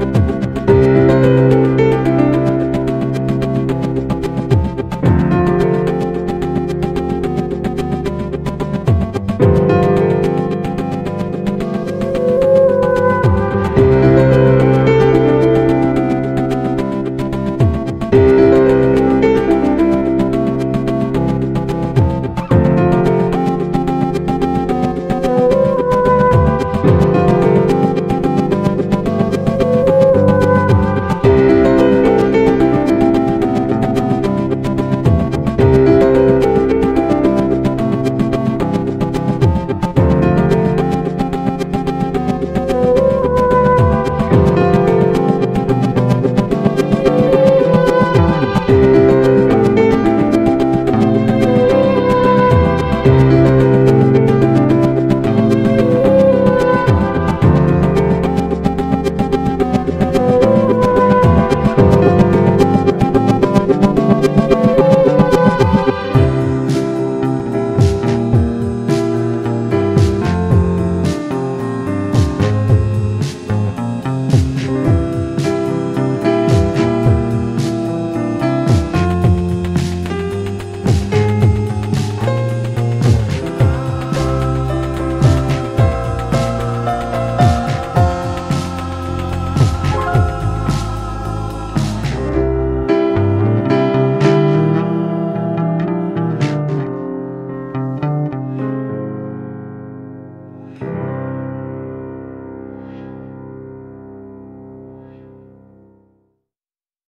you.